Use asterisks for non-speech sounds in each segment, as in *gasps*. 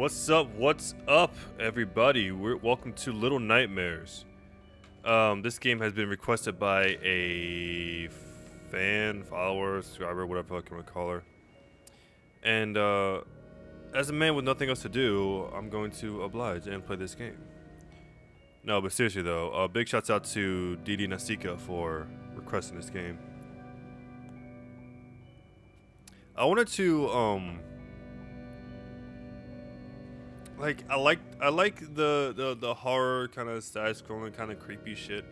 What's up? What's up, everybody? We're welcome to Little Nightmares. Um, this game has been requested by a fan, follower, subscriber, whatever I can call her. And uh, as a man with nothing else to do, I'm going to oblige and play this game. No, but seriously though, uh, big shouts out to Didi Nasika for requesting this game. I wanted to um like I like I like the the, the horror kind of side scrolling kind of creepy shit.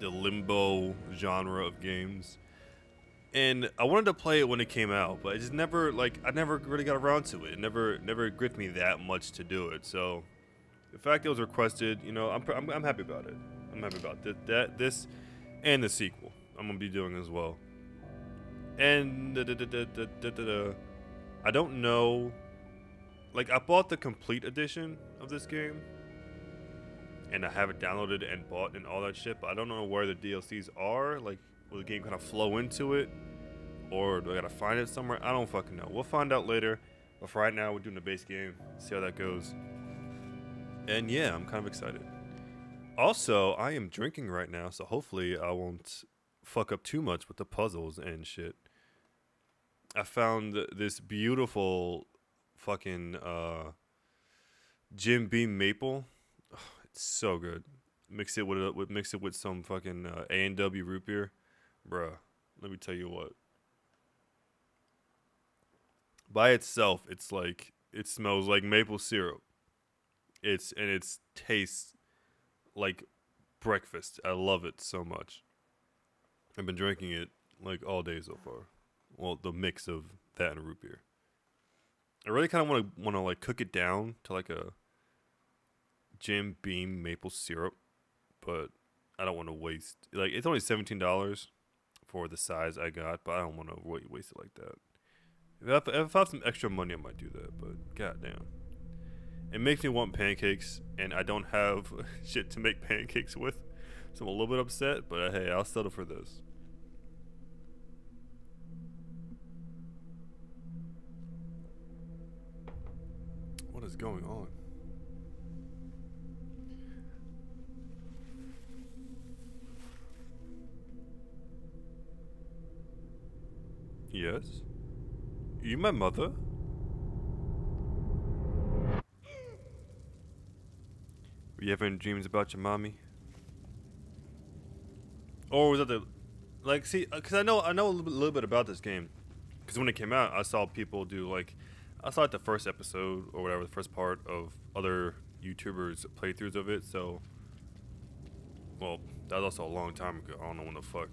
The limbo genre of games. And I wanted to play it when it came out, but I just never like I never really got around to it. It never never gripped me that much to do it. So the fact it was requested, you know, I'm I'm, I'm happy about it. I'm happy about that that this and the sequel. I'm gonna be doing as well. And da, da, da, I don't know. Like I bought the complete edition of this game, and I have it downloaded and bought and all that shit. But I don't know where the DLCs are. Like, will the game kind of flow into it, or do I gotta find it somewhere? I don't fucking know. We'll find out later. But for right now, we're doing the base game. See how that goes. And yeah, I'm kind of excited. Also, I am drinking right now, so hopefully I won't fuck up too much with the puzzles and shit. I found this beautiful fucking uh, Jim Beam maple. Oh, *sighs* it's so good. Mix it with, with mix it with some fucking uh, A and W root beer, bruh. Let me tell you what. By itself, it's like it smells like maple syrup. It's and it tastes like breakfast. I love it so much. I've been drinking it like all day so far. Well, the mix of that and root beer. I really kind of want to want to like cook it down to like a Jim Beam maple syrup, but I don't want to waste like it's only seventeen dollars for the size I got, but I don't want to waste it like that. If I, if I have some extra money, I might do that, but goddamn. It makes me want pancakes, and I don't have *laughs* shit to make pancakes with, so I'm a little bit upset, but hey, I'll settle for this. What is going on? Yes? You my mother? Were you having dreams about your mommy? Or was that the, like, see, because uh, I know I know a little bit about this game, because when it came out, I saw people do like, I saw like the first episode or whatever, the first part of other YouTubers playthroughs of it. So, well, that was also a long time ago. I don't know when the fuck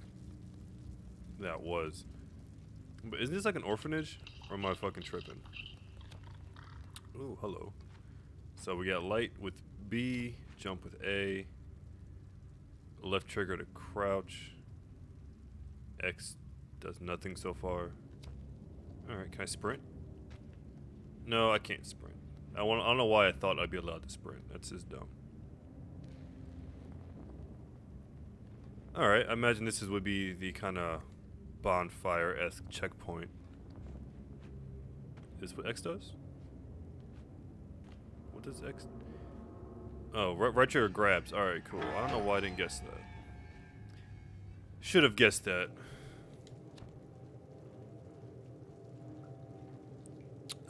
that was. But isn't this like an orphanage, or am I fucking tripping? Oh, hello. So we got light with B, jump with A, left trigger to crouch. X does nothing so far. Alright, can I sprint? No, I can't sprint. I, want, I don't know why I thought I'd be allowed to sprint. That's just dumb. Alright, I imagine this is, would be the kind of bonfire-esque checkpoint. Is what X does? What does X... Oh, right, right trigger grabs. Alright, cool. I don't know why I didn't guess that. Should have guessed that.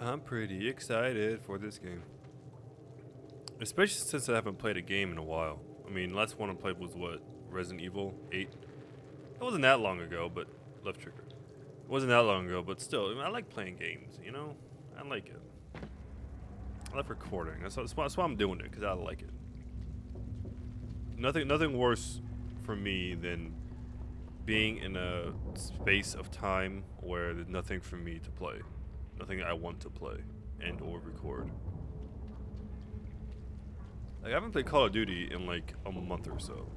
I'm pretty excited for this game. Especially since I haven't played a game in a while. I mean, last one I played was what? Resident Evil 8? It wasn't that long ago, but left trigger. It wasn't that long ago, but still, I, mean, I like playing games, you know? I like it. I like recording. That's, that's, why, that's why I'm doing it, because I like it. Nothing, nothing worse for me than being in a space of time where there's nothing for me to play. Nothing I want to play and or record. Like, I haven't played Call of Duty in like a month or so.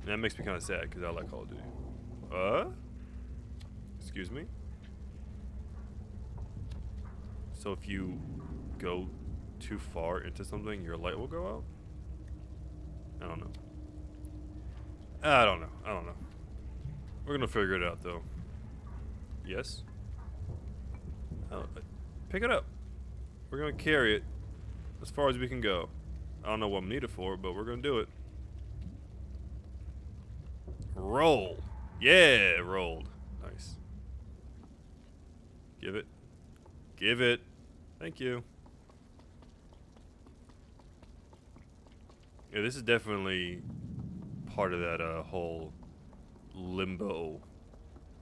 And that makes me kind of sad because I like Call of Duty. Uh? Excuse me? So if you go too far into something, your light will go out? I don't know. I don't know. I don't know. We're gonna figure it out though. Yes? Oh, pick it up. We're gonna carry it as far as we can go. I don't know what I'm needed for, but we're gonna do it. Roll. Yeah, rolled. Nice. Give it. Give it. Thank you. Yeah, this is definitely part of that uh, whole limbo.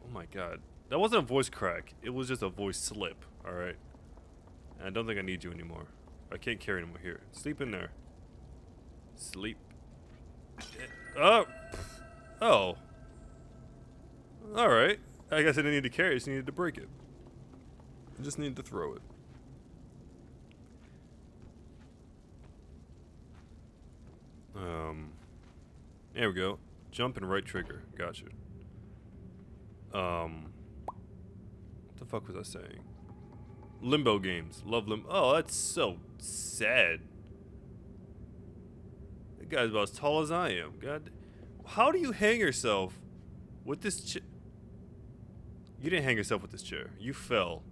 Oh my god. That wasn't a voice crack. It was just a voice slip, alright? And I don't think I need you anymore. I can't carry anymore. Here. Sleep in there. Sleep. Oh! Oh. Alright. I guess I didn't need to carry I just needed to break it. I just needed to throw it. Um, there we go. Jump and right trigger. Gotcha. Um, fuck was I saying? Limbo games. Love limbo. Oh, that's so sad. That guy's about as tall as I am. God. How do you hang yourself with this chair? You didn't hang yourself with this chair. You fell.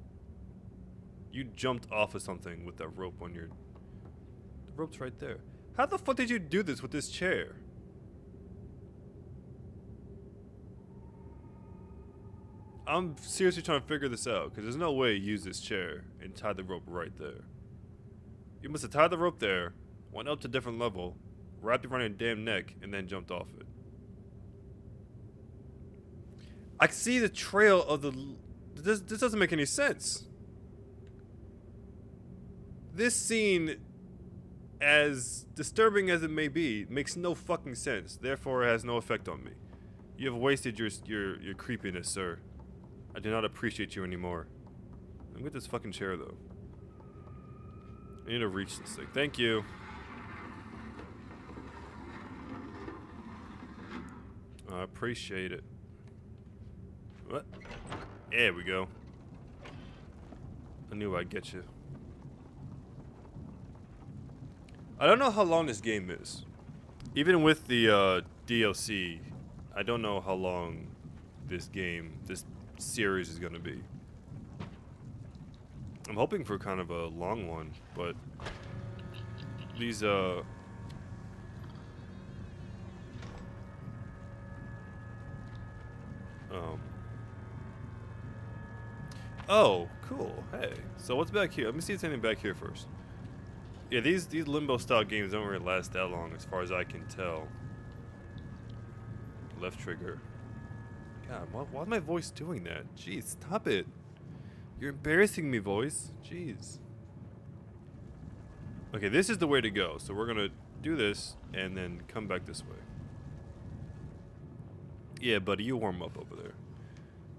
You jumped off of something with that rope on your... The rope's right there. How the fuck did you do this with this chair? I'm seriously trying to figure this out, because there's no way you use this chair and tie the rope right there. You must have tied the rope there, went up to a different level, wrapped it around your damn neck, and then jumped off it. I see the trail of the... This, this doesn't make any sense. This scene, as disturbing as it may be, makes no fucking sense. Therefore, it has no effect on me. You have wasted your your your creepiness, sir. I do not appreciate you anymore. Me get this fucking chair, though. I need to reach this thing. Thank you. I appreciate it. What? There we go. I knew I'd get you. I don't know how long this game is. Even with the uh, DLC, I don't know how long this game, this series is going to be. I'm hoping for kind of a long one, but these, uh... Um... Oh, cool. Hey. So what's back here? Let me see if there's anything back here first. Yeah, these these limbo style games don't really last that long as far as I can tell. Left trigger. God, why, why is my voice doing that? Jeez, stop it. You're embarrassing me, voice. Jeez. Okay, this is the way to go. So we're gonna do this and then come back this way. Yeah, buddy, you warm up over there.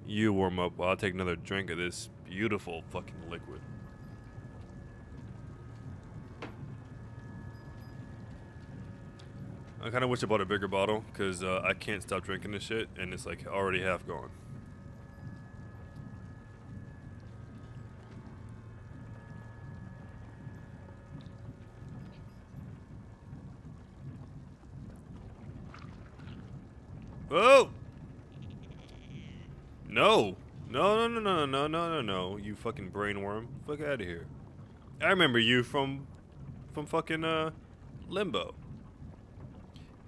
You warm up while I take another drink of this beautiful fucking liquid. I kind of wish I bought a bigger bottle because uh, I can't stop drinking this shit and it's like already half gone. Oh! No! No, no, no, no, no, no, no, no, you fucking brainworm. Fuck out of here. I remember you from, from fucking, uh, Limbo.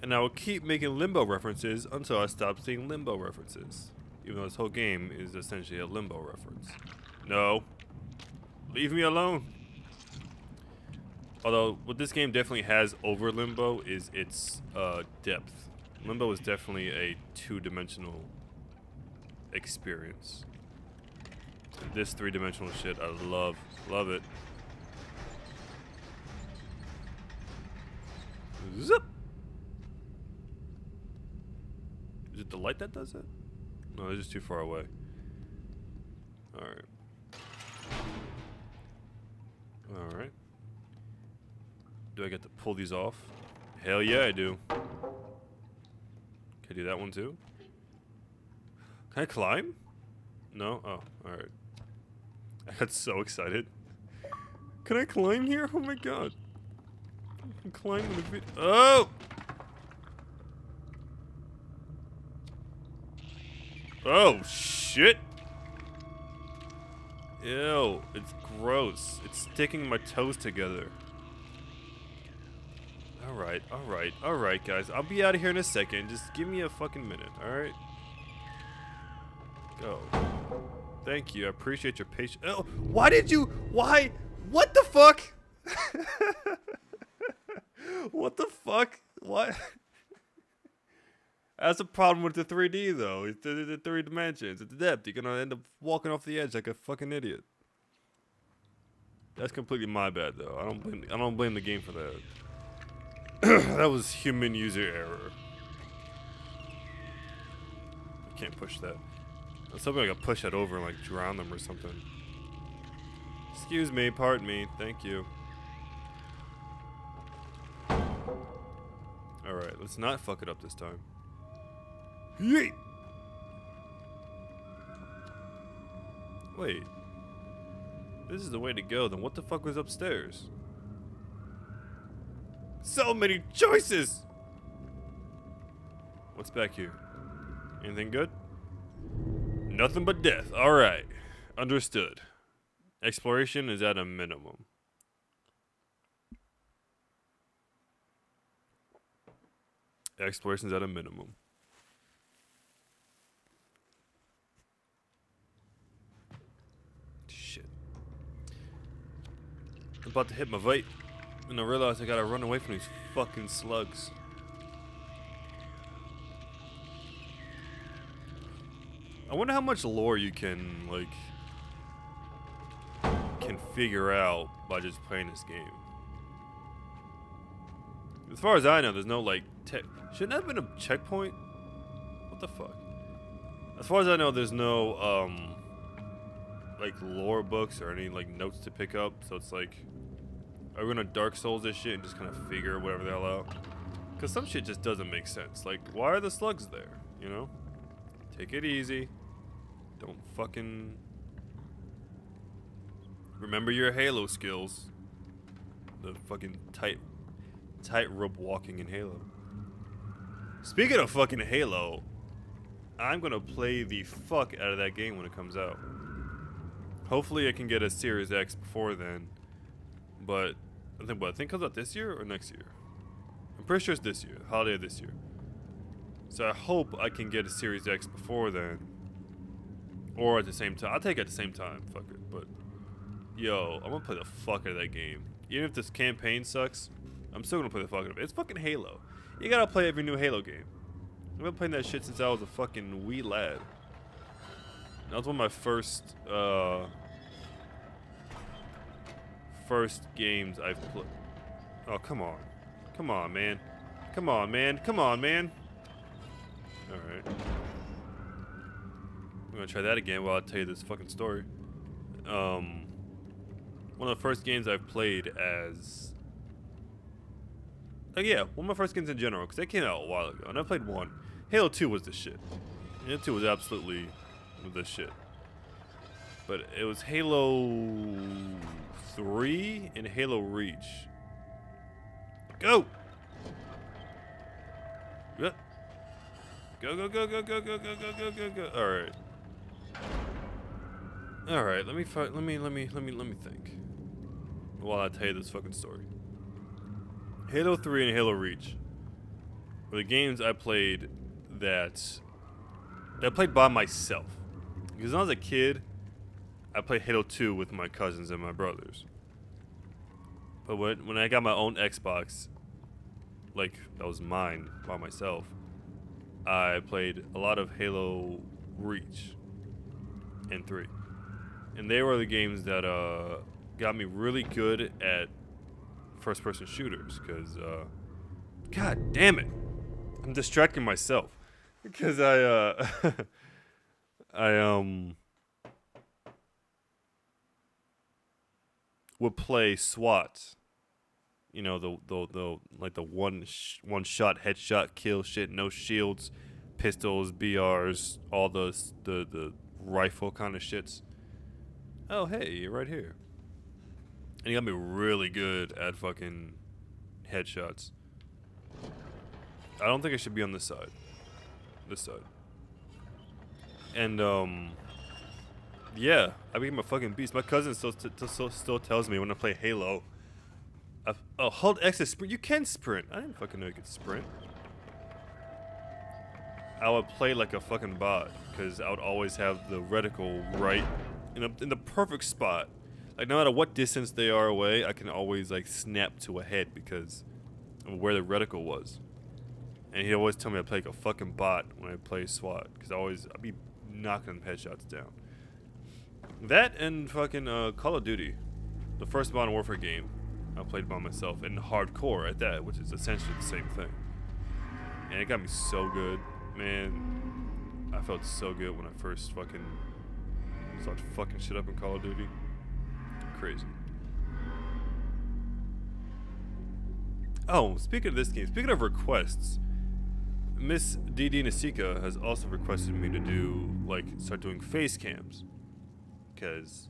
And I will keep making Limbo references until I stop seeing Limbo references. Even though this whole game is essentially a Limbo reference. No. Leave me alone. Although, what this game definitely has over Limbo is its uh, depth. Limbo is definitely a two-dimensional experience. This three-dimensional shit, I love, love it. Zip! Is it the light that does it? No, it's just too far away. Alright. Alright. Do I get to pull these off? Hell yeah, I do. Can I do that one too? Can I climb? No? Oh, alright. I got so excited. Can I climb here? Oh my god. I can climb in the Oh! Oh, shit. Ew, it's gross. It's sticking my toes together. Alright, alright, alright, guys. I'll be out of here in a second. Just give me a fucking minute, alright? Go. Thank you. I appreciate your patience. Oh, why did you? Why? What the fuck? *laughs* what the fuck? What? That's a problem with the 3D though. It's the, the three dimensions. It's the depth. You're gonna end up walking off the edge like a fucking idiot. That's completely my bad though. I don't blame. I don't blame the game for that. *clears throat* that was human user error. I can't push that. I was hoping I could push that over and like drown them or something. Excuse me, pardon me. Thank you. Alright, let's not fuck it up this time. Yeet! Wait. This is the way to go, then what the fuck was upstairs? So many choices! What's back here? Anything good? Nothing but death. Alright. Understood. Exploration is at a minimum. Exploration is at a minimum. Shit. I'm about to hit my vape, and I realize I gotta run away from these fucking slugs. I wonder how much lore you can, like, can figure out by just playing this game. As far as I know, there's no, like. Shouldn't that have been a checkpoint? What the fuck? As far as I know, there's no, um, like, lore books or any, like, notes to pick up. So it's like, are we gonna Dark Souls this shit and just kind of figure whatever the hell out? Because some shit just doesn't make sense. Like, why are the slugs there? You know? Take it easy. Don't fucking... Remember your Halo skills. The fucking tight... Tightrope walking in Halo. Speaking of fucking Halo, I'm gonna play the fuck out of that game when it comes out. Hopefully I can get a Series X before then. But I think what I think comes out this year or next year. I'm pretty sure it's this year, holiday this year. So I hope I can get a Series X before then. Or at the same time. I'll take it at the same time. Fuck it. But, yo, I'm to play the fuck out of that game. Even if this campaign sucks, I'm still to play the fuck out of it. It's fucking Halo. You got to play every new Halo game. I've been playing that shit since I was a fucking wee lad. That was one of my first, uh... First games I've played. Oh, come on. Come on, man. Come on, man. Come on, man. Alright. I'm gonna try that again while I tell you this fucking story. Um, one of the first games I've played as. Like, yeah, one of my first games in general, because they came out a while ago, and I played one. Halo 2 was the shit. Halo 2 was absolutely the shit. But it was Halo 3 and Halo Reach. Go! Go, go, go, go, go, go, go, go, go, go, go. All right. All right. Let me fight. Let me. Let me. Let me. Let me think. While I tell you this fucking story. Halo 3 and Halo Reach were the games I played that that I played by myself. Because when I was a kid, I played Halo 2 with my cousins and my brothers. But when when I got my own Xbox, like that was mine by myself, I played a lot of Halo Reach and 3. And they were the games that uh, got me really good at first person shooters because, uh, god damn it, I'm distracting myself because I, uh, *laughs* I, um, would play SWAT. You know the the the like the one sh- one shot headshot kill shit, no shields, pistols, BRs, all the the the rifle kind of shits. Oh hey, you're right here. And he got me really good at fucking headshots. I don't think I should be on this side. This side. And um Yeah, I became a fucking beast. My cousin still still, still tells me when I play Halo. Oh, hold X to sprint. You can sprint. I didn't fucking know you could sprint. I would play like a fucking bot because I would always have the reticle right in, a, in the perfect spot. Like no matter what distance they are away, I can always like snap to a head because of where the reticle was. And he'd always tell me I play like a fucking bot when I play SWAT because I always I'd be knocking headshots down. That and fucking uh, Call of Duty, the first Modern Warfare game I played by myself, and hardcore at that, which is essentially the same thing. And it got me so good, man. I felt so good when I first fucking started fucking shit up in Call of Duty. Crazy. Oh, speaking of this game, speaking of requests, Miss DD Nasika has also requested me to do, like, start doing face cams because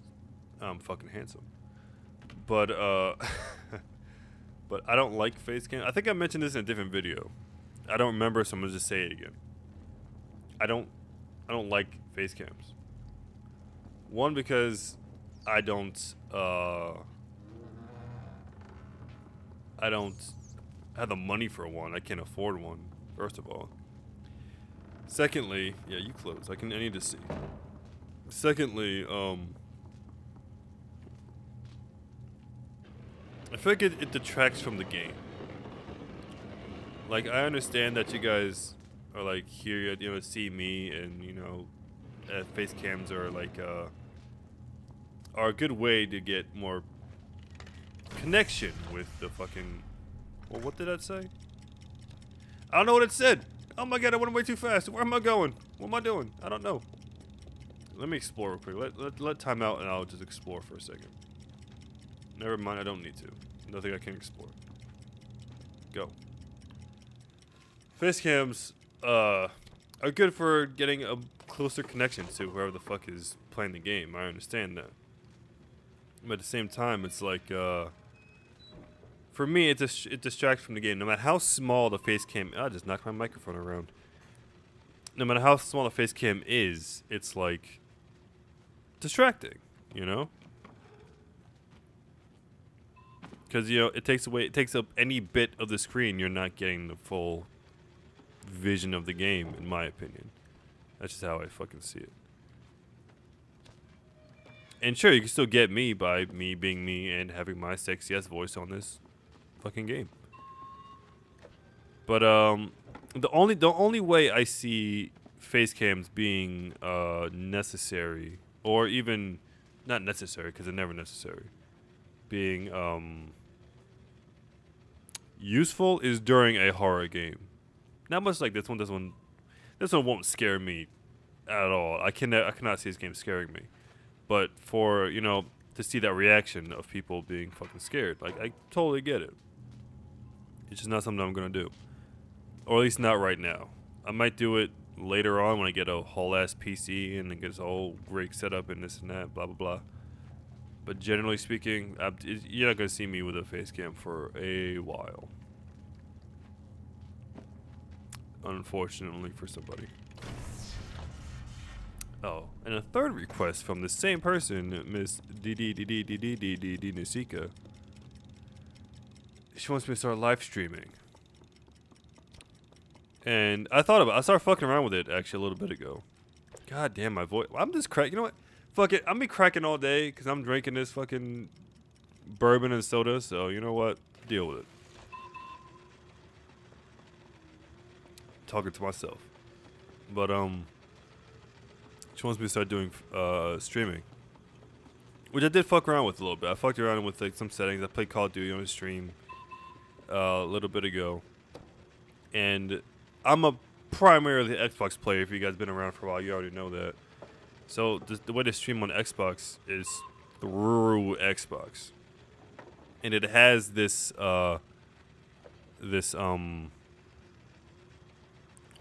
I'm fucking handsome. But uh, *laughs* but I don't like face cam. I think I mentioned this in a different video. I don't remember, so I'm gonna just say it again. I don't, I don't like face cams. One because I don't, uh, I don't have the money for one. I can't afford one. First of all. Secondly, yeah, you close. I can. I need to see. Secondly, um, I feel like it, it detracts from the game. Like, I understand that you guys are like here, you know, see me, and you know, uh, face cams are like uh, are a good way to get more connection with the fucking. Well, what did that say? I don't know what it said. Oh my god, I went way too fast. Where am I going? What am I doing? I don't know. Let me explore real quick. Let, let, let time out and I'll just explore for a second. Never mind, I don't need to. Nothing I can explore. Go. Face cams uh, are good for getting a closer connection to whoever the fuck is playing the game. I understand that. But at the same time, it's like, uh, for me, it, dis it distracts from the game. No matter how small the face cam, I just knocked my microphone around. No matter how small the face cam is, it's like, distracting, you know? Because, you know, it takes away, it takes up any bit of the screen, you're not getting the full vision of the game, in my opinion. That's just how I fucking see it. And sure, you can still get me by me being me and having my sexy ass voice on this fucking game. But um, the only the only way I see face cams being uh, necessary or even not necessary because they're never necessary. Being um, useful is during a horror game. Not much like this one. This one, this one won't scare me at all. I can I cannot see this game scaring me. But for you know to see that reaction of people being fucking scared, like I totally get it. It's just not something I'm gonna do, or at least not right now. I might do it later on when I get a whole ass PC and it gets a whole rig set up and this and that, blah blah blah. But generally speaking, you're not gonna see me with a face cam for a while. Unfortunately for somebody. Oh, and a third request from the same person, Miss DDDDDDDD Nisika. She wants me to start live streaming. And I thought about I started fucking around with it actually a little bit ago. God damn my voice. I'm just cracking. You know what? Fuck it. I'm be cracking all day because I'm drinking this fucking bourbon and soda. So you know what? Deal with it. Talking to myself. But um, she wants me to start doing uh streaming, which I did fuck around with a little bit. I fucked around with like some settings. I played Call of Duty on a stream uh, a little bit ago, and I'm a primarily Xbox player. If you guys been around for a while, you already know that. So the, the way to stream on Xbox is through Xbox, and it has this uh, this um.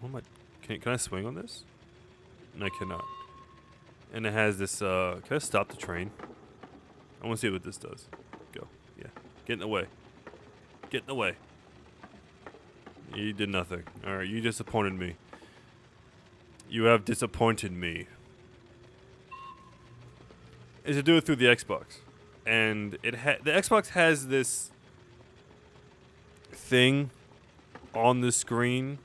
What am I? Can can I swing on this? No, I cannot. And it has this. Uh, can I stop the train? I want to see what this does. Go. Yeah. Get in the way. Get in the way. You did nothing. Alright, you disappointed me. You have disappointed me. is to do it through the Xbox, and it ha- the Xbox has this thing on the screen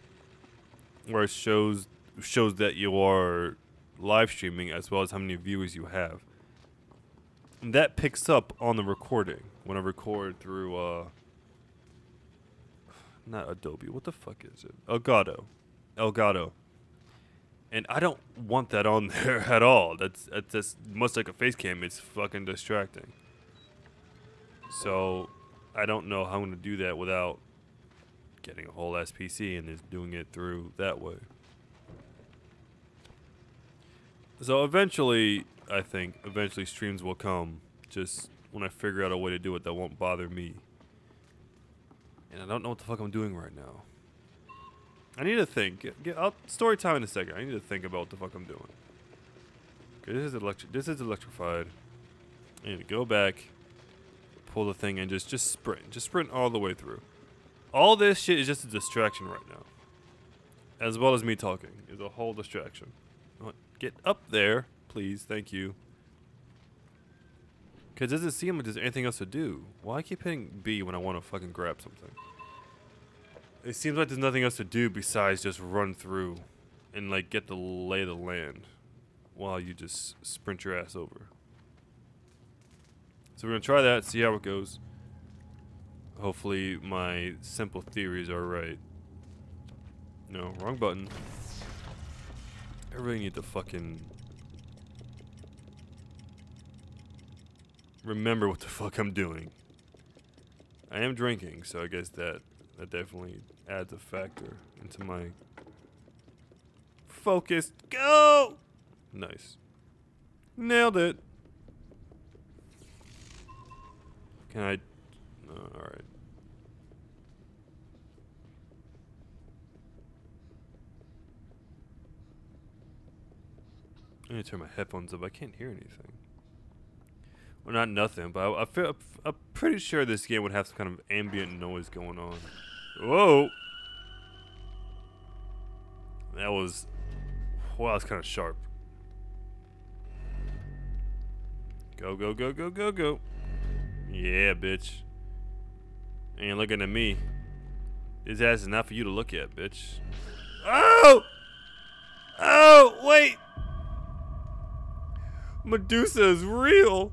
where it shows shows that you are live streaming as well as how many viewers you have. And that picks up on the recording when I record through uh not Adobe. What the fuck is it? Elgato. Elgato. And I don't want that on *laughs* there at all. That's that's just much like a face cam. It's fucking distracting. So I don't know how I'm gonna do that without getting a whole SPC and just doing it through that way. So eventually, I think eventually streams will come. Just when I figure out a way to do it that won't bother me. And I don't know what the fuck I'm doing right now. I need to think. I'll story time in a second. I need to think about what the fuck I'm doing. Okay, this is electric. This is electrified. I need to go back, pull the thing, and just just sprint. Just sprint all the way through. All this shit is just a distraction right now. As well as me talking is a whole distraction. Get up there, please. Thank you. Because it doesn't seem like there's anything else to do. Why I keep hitting B when I want to fucking grab something? It seems like there's nothing else to do besides just run through and like get the lay of the land while you just sprint your ass over. So we're gonna try that, see how it goes. Hopefully my simple theories are right. No, wrong button. I really need to fucking remember what the fuck I'm doing. I am drinking, so I guess that that definitely adds a factor into my focus. Go! Nice. Nailed it. Can I? Uh, all right. I need to turn my headphones up. I can't hear anything. Well, not nothing, but I, I feel I'm pretty sure this game would have some kind of ambient noise going on. Whoa! That was, wow, that's kind of sharp. Go, go, go, go, go, go. Yeah, bitch. Ain't looking at me. This ass is not for you to look at, bitch. Oh! Oh, wait! Medusa is real.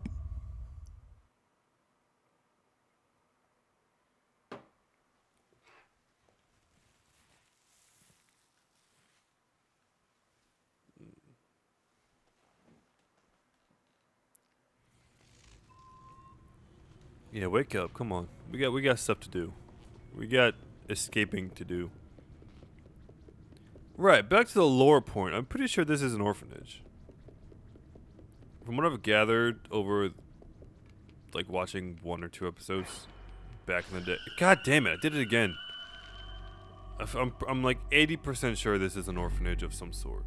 Yeah, wake up. Come on. We got we got stuff to do. We got escaping to do. Right, back to the lore point. I'm pretty sure this is an orphanage from what I've gathered over like watching one or two episodes back in the day. God damn it, I did it again. I'm, I'm like 80% sure this is an orphanage of some sort.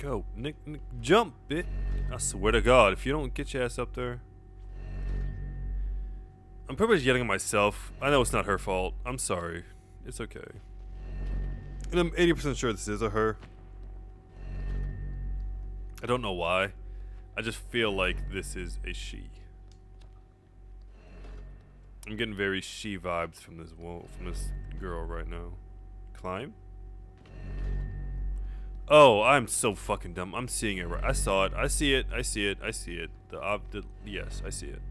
Go, Nick, Nick, jump, bit. I swear to God, if you don't get your ass up there. I'm much yelling at myself. I know it's not her fault. I'm sorry. It's okay. And I'm 80% sure this is a her. I don't know why. I just feel like this is a she. I'm getting very she vibes from this wo from this girl right now. Climb? Oh, I'm so fucking dumb. I'm seeing it right. I saw it. I see it. I see it. I see it. The, uh, the yes, I see it.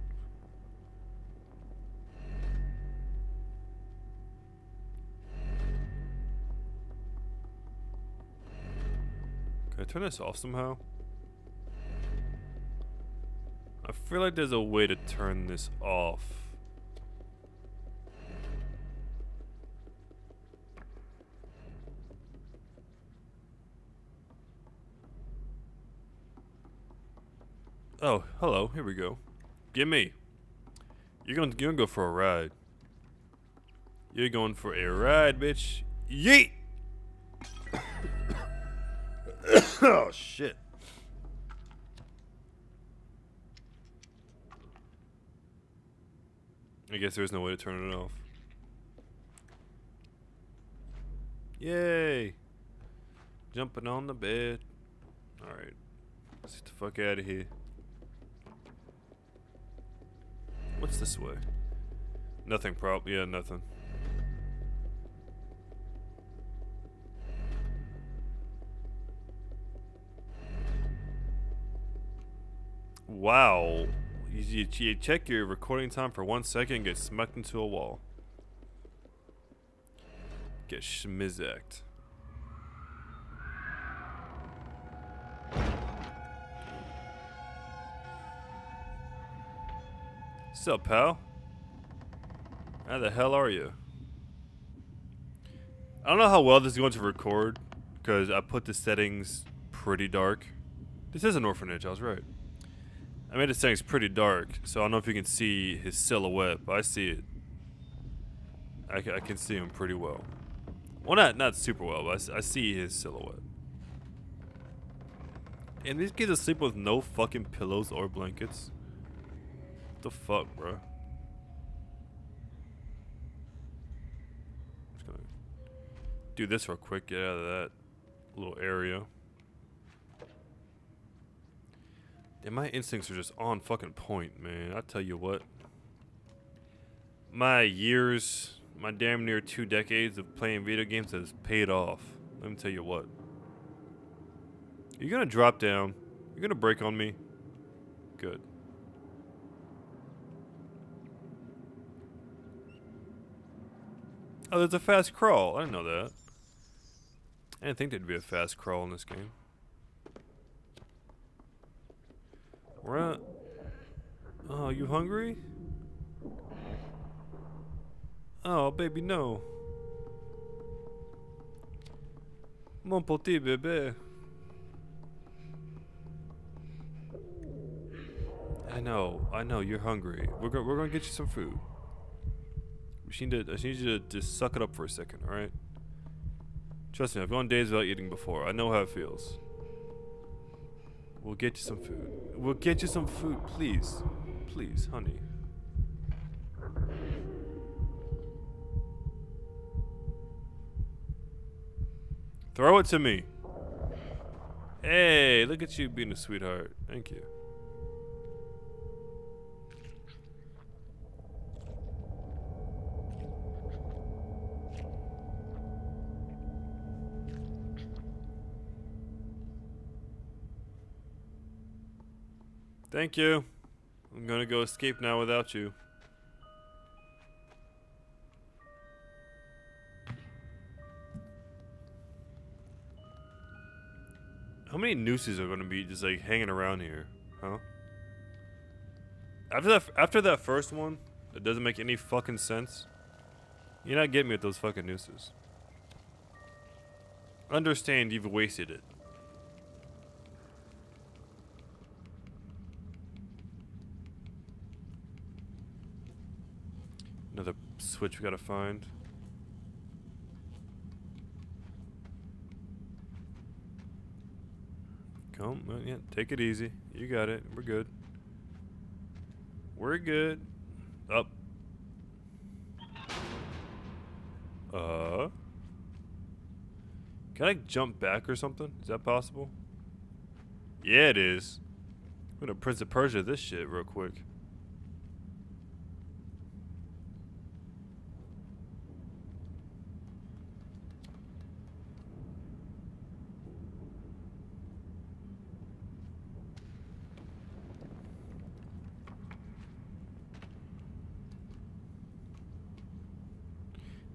Can I turn this off somehow? I feel like there's a way to turn this off. Oh, hello. Here we go. Give me. You're gonna you're gonna go for a ride. You're going for a ride, bitch. Yeet. *coughs* oh shit. I guess there's no way to turn it off. Yay! Jumping on the bed. Alright. Let's get the fuck out of here. What's this way? Nothing, prob. Yeah, nothing. Wow. You, you, check your recording time for one second, get smacked into a wall. Get schmizacked. What's up, pal? How the hell are you? I don't know how well this is going to record, because I put the settings pretty dark. This is an orphanage, I was right. I made the settings pretty dark, so I don't know if you can see his silhouette, but I see it. I, I can see him pretty well. Well, not not super well, but I, I see his silhouette. And these kids are sleeping with no fucking pillows or blankets. The fuck, bro? Just gonna do this real quick, get out of that little area. And my instincts are just on fucking point, man. I tell you what. My years, my damn near two decades of playing video games has paid off. Let me tell you what. You're gonna drop down. You're gonna break on me. Good. Oh, there's a fast crawl. I didn't know that. I didn't think there'd be a fast crawl in this game. We're at... Oh, you hungry? Oh, baby, no. Mon petit bébé. I know, I know, you're hungry. We're, go we're gonna get you some food. We need to, I need you to just suck it up for a second, alright? Trust me, I've gone days without eating before. I know how it feels. We'll get you some food. We'll get you some food, please. Please, honey. Throw it to me. Hey, look at you being a sweetheart. Thank you. Thank you. I'm gonna go escape now without you. How many nooses are gonna be just like hanging around here, huh? After that, after that first one, it doesn't make any fucking sense. You're not getting me with those fucking nooses. Understand you've wasted it. Another switch we gotta find. Come, uh, yeah, take it easy. You got it. We're good. We're good. Up. Uh. Can I jump back or something? Is that possible? Yeah, it is. I'm gonna Prince of Persia this shit real quick.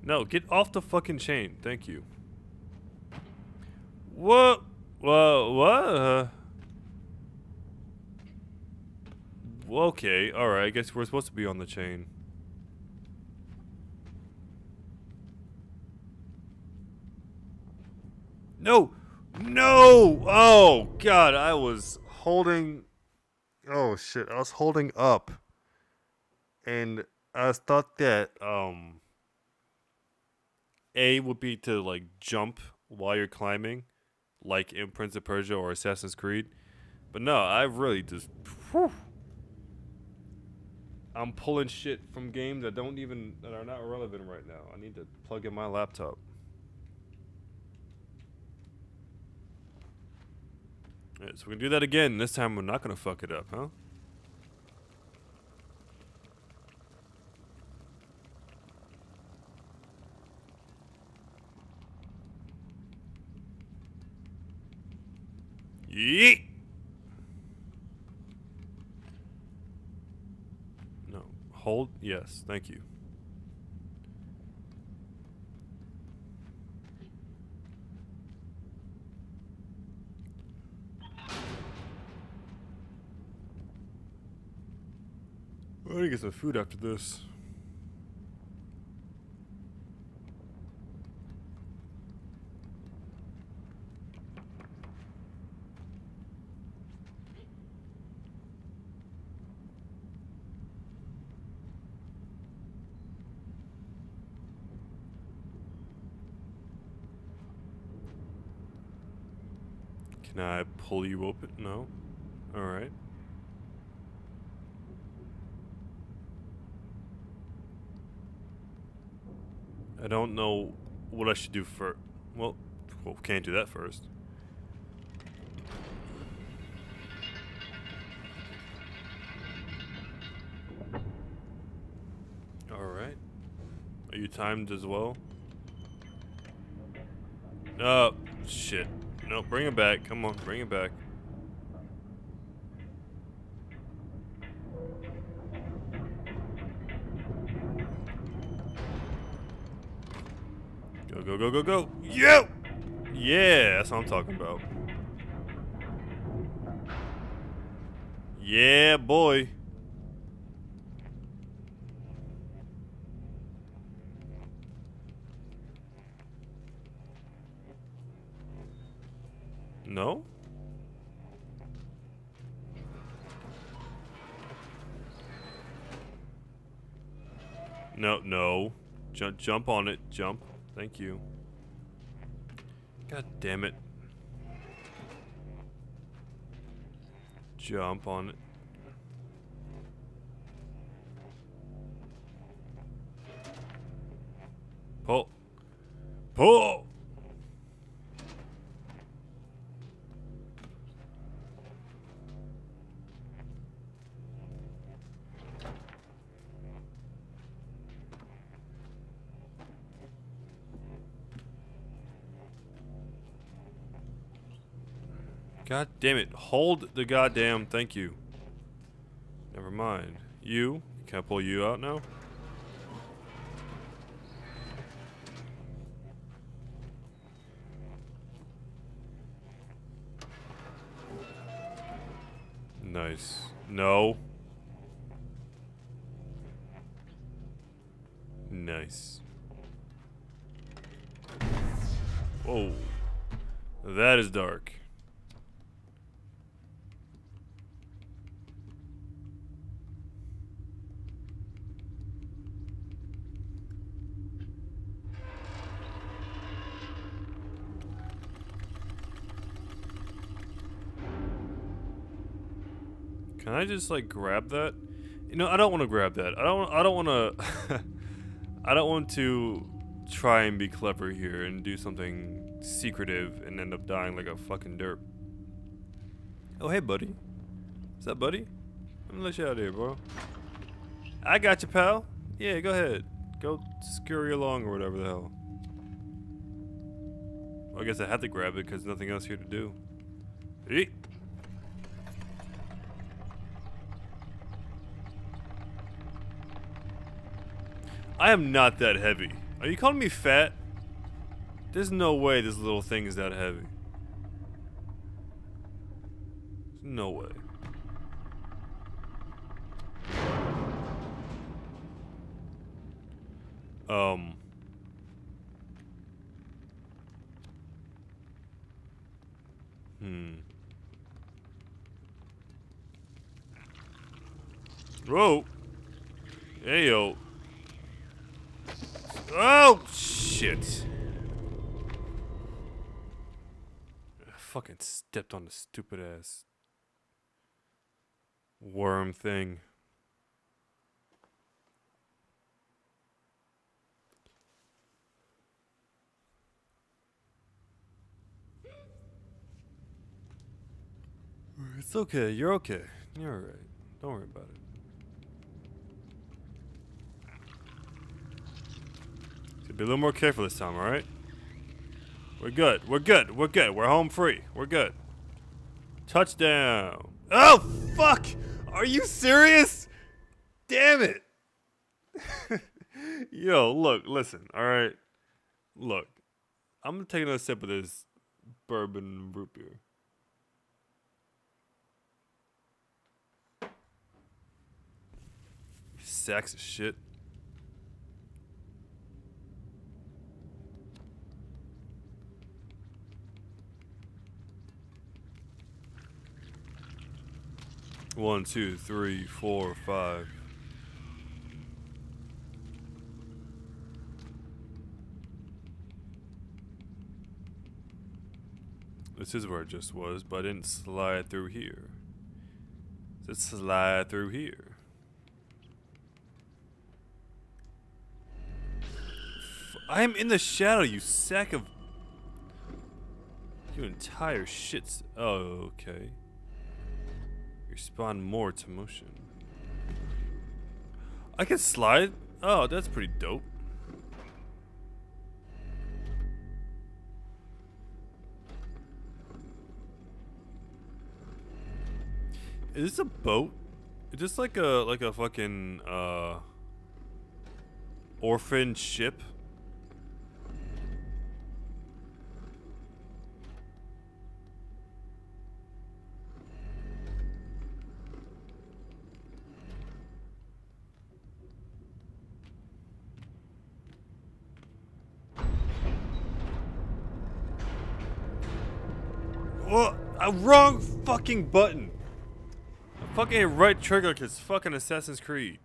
No, get off the fucking chain. Thank you. What? Whoa, what? okay, alright. I guess we're supposed to be on the chain. No! No! Oh, God. I was holding... Oh, shit. I was holding up. And I thought that, um... A would be to like jump while you're climbing, like in Prince of Persia or Assassin's Creed. But no, I really just. Whew. I'm pulling shit from games that don't even that are not relevant right now. I need to plug in my laptop. So we can do that again. This time we're not gonna fuck it up, huh? Yeet! No. Hold? Yes. Thank you. I need to get some food after this. Can I pull you open? No? Alright. I don't know what I should do first. Well, well, can't do that first. Alright. Are you timed as well? Oh, shit. No, bring it back. Come on, bring it back. Go, go, go, go, go. Yo! Yeah, that's what I'm talking about. Yeah, boy. No, no. Jump, jump on it. Jump. Thank you. God damn it. Jump on it. Pull. Pull! God damn it. Hold the goddamn thank you. Never mind. You? Can I pull you out now? Nice. No. Nice. Whoa. That is dark. I just like grab that? You know, I don't want to grab that. I don't. I don't want to. *laughs* I don't want to try and be clever here and do something secretive and end up dying like a fucking derp. Oh hey, buddy. Is that buddy? Let me let you out of here, bro. I got you, pal. Yeah, go ahead. Go scurry along or whatever the hell. Well, I guess I had to grab it because nothing else here to do. Eat. I am not that heavy. Are you calling me fat? There's no way this little thing is that heavy. No way. Um. Hmm. Whoa. Hey, yo. Oh, shit. I fucking stepped on the stupid ass worm thing. It's okay. You're okay. You're alright. Don't worry about it. Be a little more careful this time, alright? We're good. We're good. We're good. We're home free. We're good. Touchdown. Oh, fuck! Are you serious? Damn it. *laughs* Yo, look, listen, alright? Look, I'm gonna take another sip of this bourbon root beer. Of shit. One, two, three, four, five. This is where it just was, but I didn't slide through here. Just slide through here. I am in the shadow, you sack of... You entire shits. Oh, okay. Respond more to motion. I can slide? Oh, that's pretty dope. Is this a boat? Is this like a like a fucking uh orphan ship? Fucking button. I fucking hit right trigger because fucking Assassin's Creed.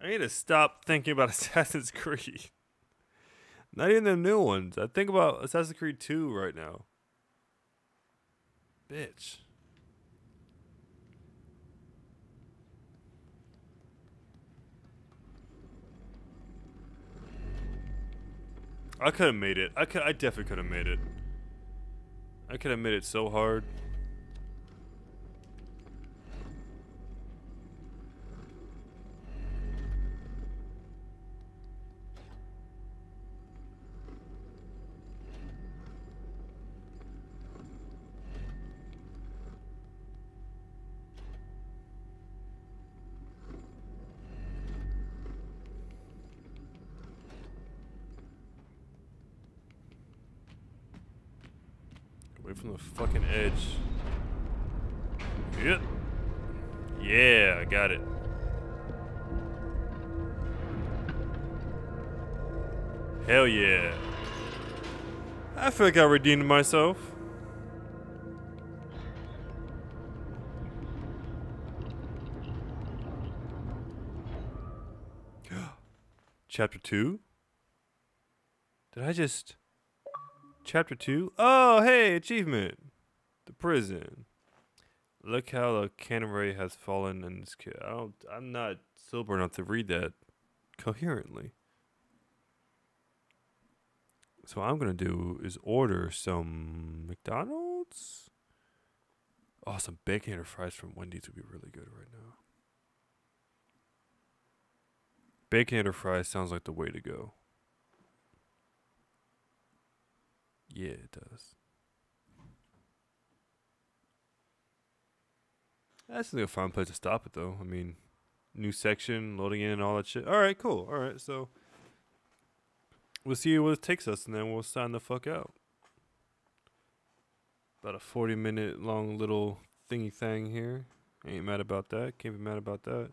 I need to stop thinking about *laughs* Assassin's Creed. Not even the new ones. I think about Assassin's Creed 2 right now. Bitch. I could have made it. I could. I definitely could have made it. I could have made it so hard. Away from the fucking edge. Yep. Yeah, I got it. Hell yeah. I feel like I redeemed myself. *gasps* Chapter 2? Did I just... Chapter 2? Oh, hey, achievement. The prison. Look how the cannon ray has fallen in this kid. I don't, I'm not sober enough to read that coherently. So what I'm going to do is order some McDonald's. Oh, some Baconator fries from Wendy's would be really good right now. Baconator fries sounds like the way to go. Yeah, it does. That's a fun place to stop it, though. I mean, new section, loading in, and all that shit. All right, cool. All right, so we'll see what it takes us, and then we'll sign the fuck out. About a 40 minute long little thingy thing here. Ain't mad about that. Can't be mad about that.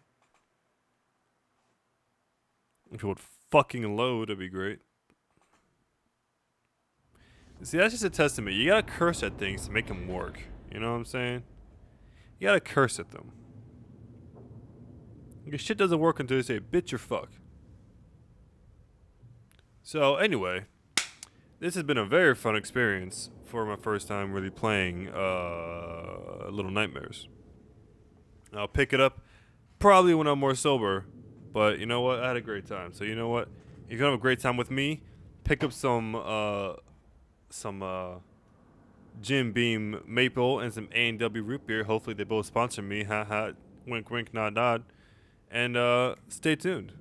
If it would fucking load, that'd be great. See, that's just a testament. You gotta curse at things to make them work. You know what I'm saying? You gotta curse at them. Your shit doesn't work until they say, bitch, you're fuck. So, anyway, this has been a very fun experience for my first time really playing uh, Little Nightmares. I'll pick it up probably when I'm more sober, but you know what? I had a great time. So, you know what? If you have a great time with me, pick up some. Uh, some uh, Jim Beam Maple and some A and W root beer. Hopefully they both sponsor me. Ha ha. Wink wink nod nod. And uh, stay tuned.